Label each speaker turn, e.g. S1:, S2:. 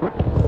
S1: What?